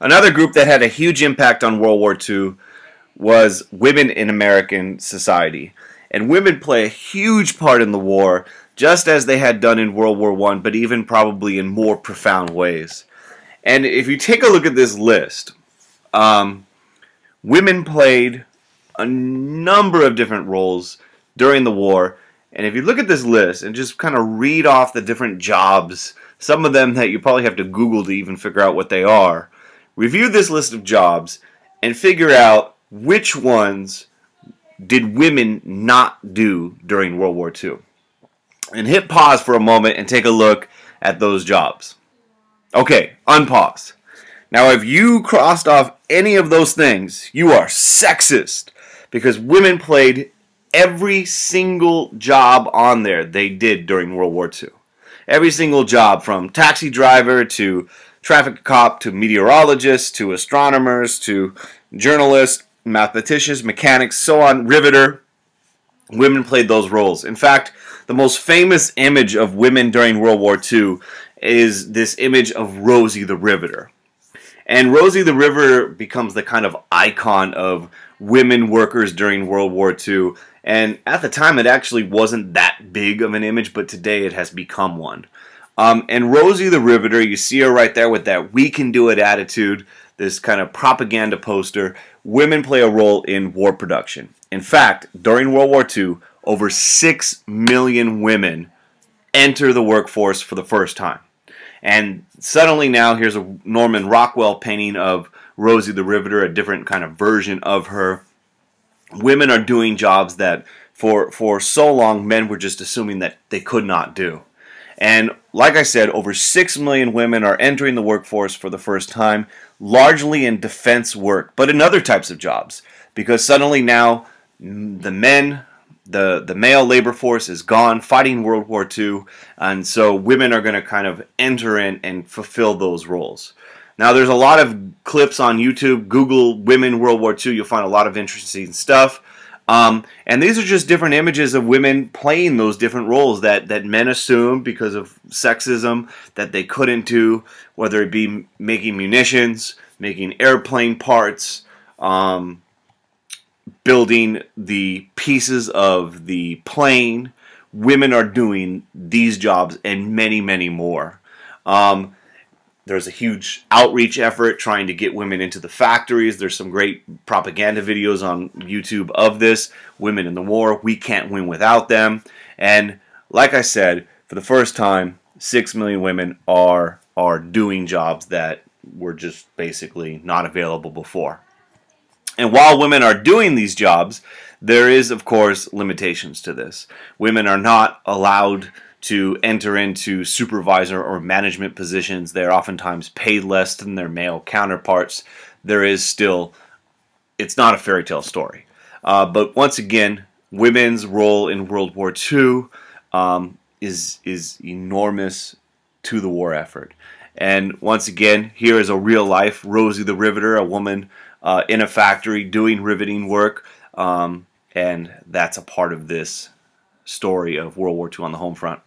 Another group that had a huge impact on World War II was women in American society. And women play a huge part in the war, just as they had done in World War I, but even probably in more profound ways. And if you take a look at this list, um, women played a number of different roles during the war. And if you look at this list and just kind of read off the different jobs, some of them that you probably have to Google to even figure out what they are, review this list of jobs and figure out which ones did women not do during World War II. And hit pause for a moment and take a look at those jobs. Okay, unpause. Now, if you crossed off any of those things, you are sexist because women played every single job on there they did during World War II. Every single job from taxi driver to traffic cop to meteorologists to astronomers to journalists, mathematicians, mechanics, so on, riveter. Women played those roles. In fact, the most famous image of women during World War II is this image of Rosie the Riveter. And Rosie the Riveter becomes the kind of icon of women workers during World War II. And at the time, it actually wasn't that big of an image, but today it has become one. Um, and Rosie the Riveter, you see her right there with that we can do it attitude, this kind of propaganda poster. Women play a role in war production. In fact, during World War II, over 6 million women enter the workforce for the first time. And suddenly now here's a Norman Rockwell painting of Rosie the Riveter, a different kind of version of her. Women are doing jobs that for for so long men were just assuming that they could not do. And like I said, over 6 million women are entering the workforce for the first time, largely in defense work, but in other types of jobs. Because suddenly now the men, the, the male labor force is gone fighting World War II, and so women are going to kind of enter in and fulfill those roles. Now, there's a lot of clips on YouTube. Google women World War II. You'll find a lot of interesting stuff. Um, and these are just different images of women playing those different roles that, that men assumed because of sexism that they couldn't do, whether it be making munitions, making airplane parts, um, building the pieces of the plane. Women are doing these jobs and many, many more. Um, there's a huge outreach effort trying to get women into the factories. There's some great propaganda videos on YouTube of this. Women in the war, we can't win without them. And like I said, for the first time, six million women are are doing jobs that were just basically not available before. And while women are doing these jobs, there is, of course, limitations to this. Women are not allowed to enter into supervisor or management positions. They're oftentimes paid less than their male counterparts. There is still, it's not a fairy tale story. Uh, but once again, women's role in World War II um, is is enormous to the war effort. And once again, here is a real life Rosie the Riveter, a woman uh, in a factory doing riveting work, um, and that's a part of this story of World War II on the home front.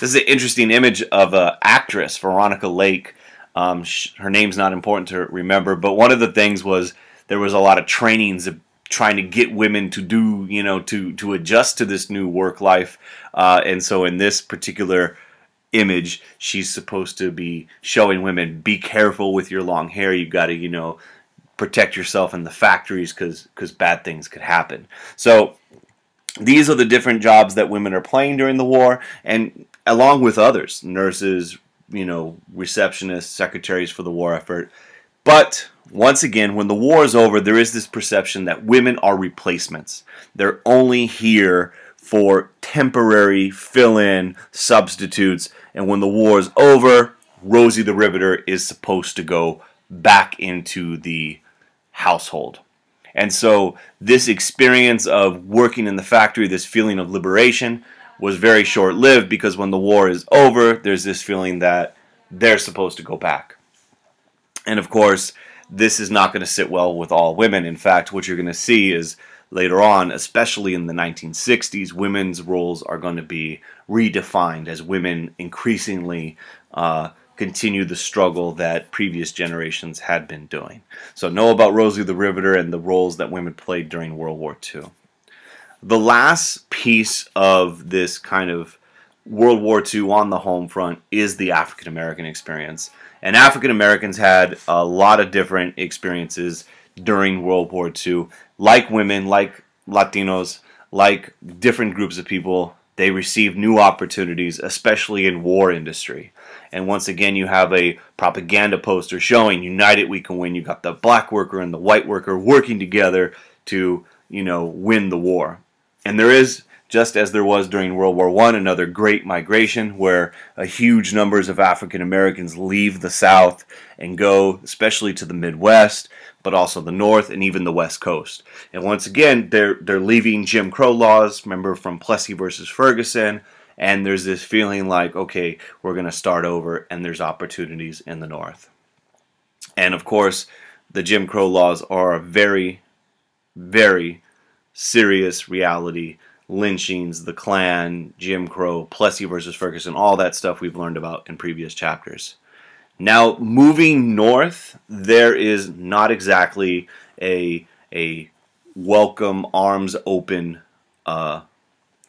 This is an interesting image of an actress, Veronica Lake. Um, her name's not important to remember, but one of the things was there was a lot of trainings of trying to get women to do, you know, to to adjust to this new work life. Uh, and so in this particular image, she's supposed to be showing women, be careful with your long hair. You've got to, you know, protect yourself in the factories because because bad things could happen. So these are the different jobs that women are playing during the war, and along with others, nurses, you know, receptionists, secretaries for the war effort. But once again, when the war is over, there is this perception that women are replacements. They're only here for temporary fill in substitutes. And when the war is over, Rosie the Riveter is supposed to go back into the household. And so, this experience of working in the factory, this feeling of liberation, was very short lived because when the war is over, there's this feeling that they're supposed to go back. And of course, this is not going to sit well with all women. In fact, what you're going to see is later on, especially in the 1960s, women's roles are going to be redefined as women increasingly uh, continue the struggle that previous generations had been doing. So know about Rosie the Riveter and the roles that women played during World War II. The last piece of this kind of World War II on the home front is the African American experience. And African Americans had a lot of different experiences during World War II. Like women, like Latinos, like different groups of people, they received new opportunities, especially in war industry. And once again, you have a propaganda poster showing United We Can Win. You got the black worker and the white worker working together to, you know, win the war. And there is just as there was during World War I, another great migration where a huge numbers of African Americans leave the South and go especially to the Midwest, but also the North and even the West Coast. And once again, they're they're leaving Jim Crow laws, remember from Plessy versus Ferguson, and there's this feeling like, okay, we're going to start over and there's opportunities in the North. And of course, the Jim Crow laws are a very very serious reality lynchings, the Klan, Jim Crow, Plessy versus Ferguson, all that stuff we've learned about in previous chapters. Now, moving north, there is not exactly a, a welcome, arms open uh,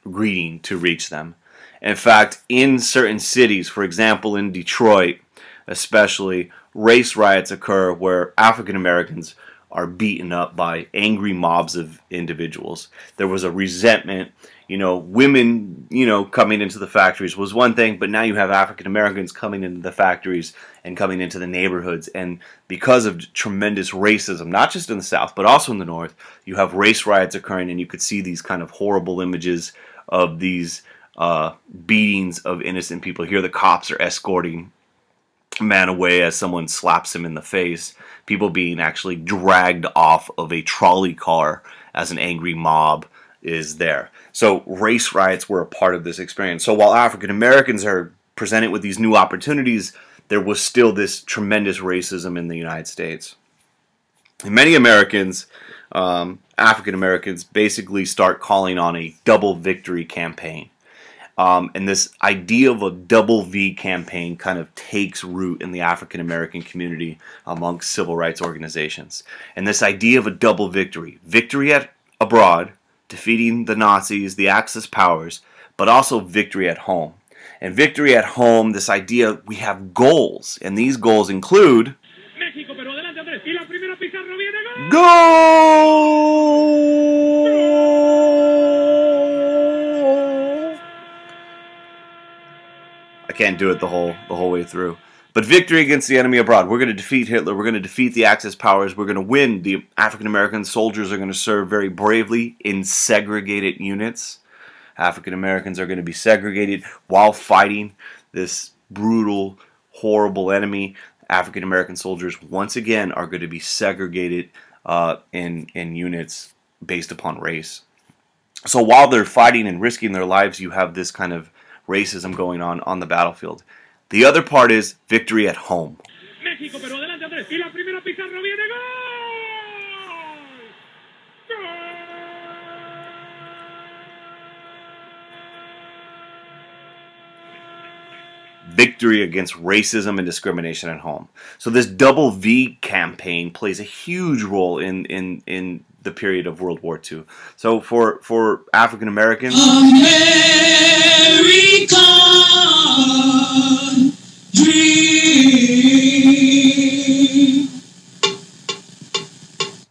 greeting to reach them. In fact, in certain cities, for example, in Detroit, especially, race riots occur where African Americans are beaten up by angry mobs of individuals. There was a resentment. You know, women, you know, coming into the factories was one thing, but now you have African Americans coming into the factories and coming into the neighborhoods. And because of tremendous racism, not just in the South, but also in the North, you have race riots occurring, and you could see these kind of horrible images of these uh, beatings of innocent people. Here, the cops are escorting man away as someone slaps him in the face. People being actually dragged off of a trolley car as an angry mob is there. So race riots were a part of this experience. So while African Americans are presented with these new opportunities, there was still this tremendous racism in the United States. And many Americans, um, African Americans, basically start calling on a double victory campaign. Um, and this idea of a double V campaign kind of takes root in the African American community amongst civil rights organizations. And this idea of a double victory victory at abroad, defeating the Nazis, the Axis powers, but also victory at home. And victory at home, this idea we have goals, and these goals include. Goal! Can't do it the whole the whole way through. But victory against the enemy abroad. We're going to defeat Hitler. We're going to defeat the Axis powers. We're going to win. The African American soldiers are going to serve very bravely in segregated units. African Americans are going to be segregated while fighting this brutal, horrible enemy. African American soldiers once again are going to be segregated uh, in in units based upon race. So while they're fighting and risking their lives, you have this kind of racism going on on the battlefield. The other part is victory at home. México, pero adelante Andrés. Y la primera Pizarro viene gol. Gol. Victory against racism and discrimination at home. So this double V campaign plays a huge role in in in the period of World War II. So for for African Americans,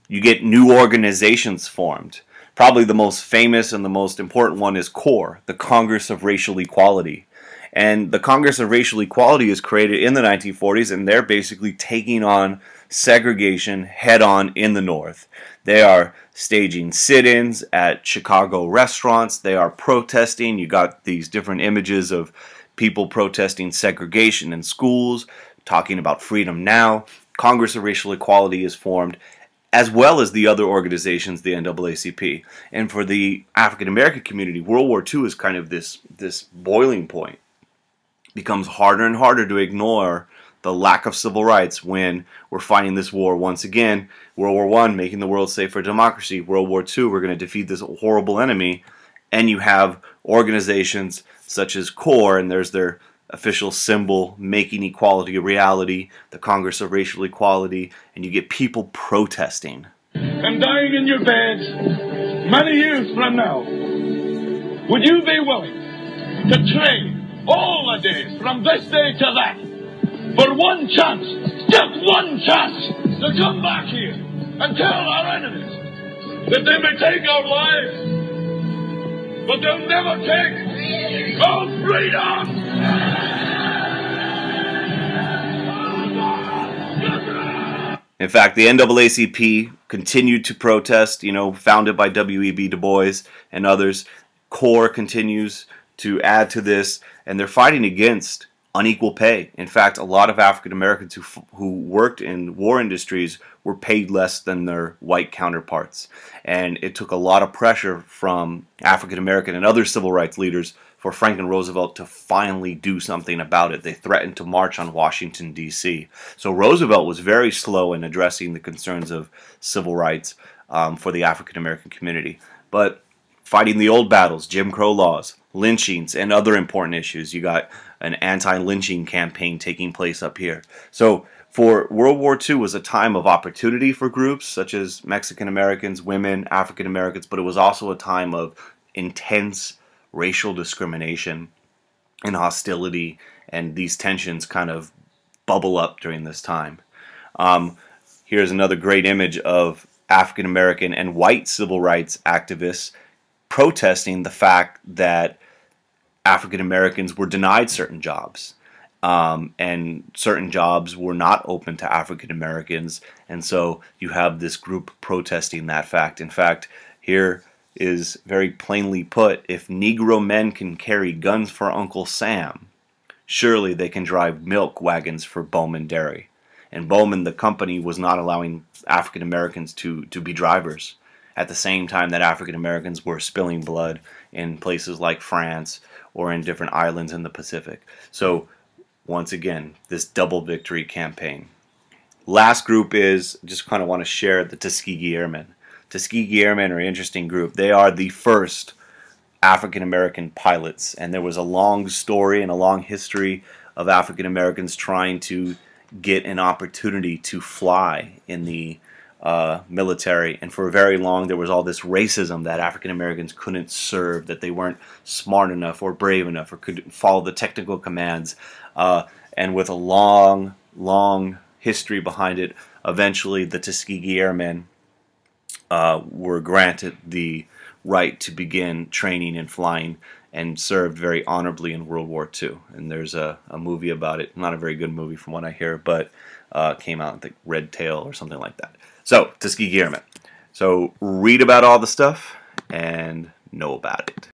you get new organizations formed. Probably the most famous and the most important one is CORE, the Congress of Racial Equality. And the Congress of Racial Equality is created in the 1940s, and they're basically taking on segregation head on in the North. They are staging sit ins at Chicago restaurants, they are protesting. You got these different images of people protesting segregation in schools, talking about freedom now. Congress of Racial Equality is formed, as well as the other organizations, the NAACP. And for the African American community, World War II is kind of this this boiling point becomes harder and harder to ignore the lack of civil rights when we're fighting this war once again. World War One, making the world safe for democracy. World War Two, we're going to defeat this horrible enemy. And you have organizations such as CORE, and there's their official symbol, making equality a reality, the Congress of Racial Equality, and you get people protesting. And dying in your beds many years from now, would you be willing to trade all the days from this day to that for one chance, just one chance, to come back here and tell our enemies that they may take our lives, but they'll never take our freedom! In fact, the NAACP continued to protest, you know, founded by W.E.B. Du Bois and others. CORE continues to add to this, and they're fighting against unequal pay. In fact, a lot of African Americans who, who worked in war industries were paid less than their white counterparts. And it took a lot of pressure from African American and other civil rights leaders for Franklin Roosevelt to finally do something about it. They threatened to march on Washington, D.C. So Roosevelt was very slow in addressing the concerns of civil rights um, for the African American community. But fighting the old battles, Jim Crow laws, lynchings, and other important issues, you got an anti-lynching campaign taking place up here. So for World War II was a time of opportunity for groups such as Mexican Americans, women, African Americans, but it was also a time of intense racial discrimination and hostility, and these tensions kind of bubble up during this time. Um, here's another great image of African American and white civil rights activists protesting the fact that African Americans were denied certain jobs. Um, and certain jobs were not open to African Americans, and so you have this group protesting that fact. In fact, here is very plainly put if Negro men can carry guns for Uncle Sam, surely they can drive milk wagons for Bowman Dairy. And Bowman, the company, was not allowing African Americans to, to be drivers at the same time that African Americans were spilling blood in places like France or in different islands in the Pacific. So, once again, this double victory campaign. Last group is just kind of want to share the Tuskegee Airmen. Tuskegee Airmen are an interesting group. They are the first African American pilots, and there was a long story and a long history of African Americans trying to get an opportunity to fly in the uh, military. And for a very long, there was all this racism that African Americans couldn't serve, that they weren't smart enough or brave enough or could follow the technical commands. Uh, and with a long, long history behind it, eventually the Tuskegee Airmen uh, were granted the right to begin training and flying and served very honorably in World War II. And there's a, a movie about it, not a very good movie from what I hear, but uh, came out, I think, Red Tail or something like that. So, Tuskegee Airmen. So, read about all the stuff and know about it.